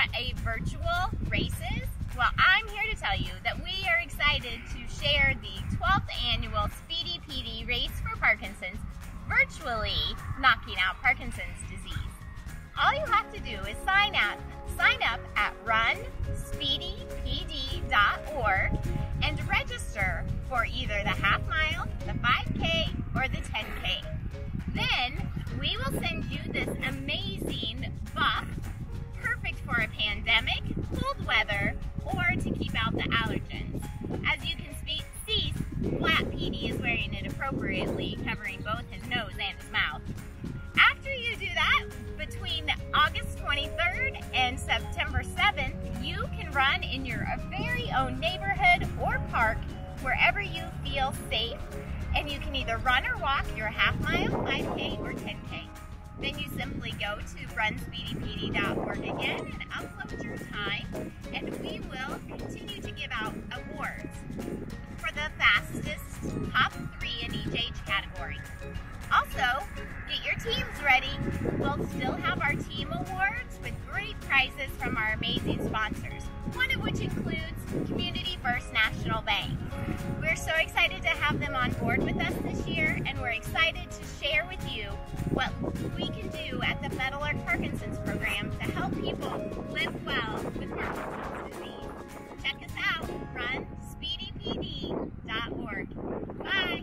what a virtual race is? Well, I'm here to tell you that we are excited to share the 12th annual Speedy PD Race for Parkinson's, virtually knocking out Parkinson's disease. All you have to do is sign up, PD is wearing it appropriately, covering both his nose and his mouth. After you do that, between August 23rd and September 7th, you can run in your very own neighborhood or park wherever you feel safe and you can either run or walk your half mile, 5K, or 10K. Then you simply go to runspeedypd.org again and upload your time, and we will continue to give out awards for the fastest top three in each age category. Also, get your teams ready. We'll still have our team awards with great prizes from our amazing sponsors, one of which includes Community First National Bank. We're so excited to have them on board with us this year, and we're excited to share with you what we can do at the Metal Parkinson's program to help people live well with Parkinson's disease. Check us out, run speedypd.com bird. Bye.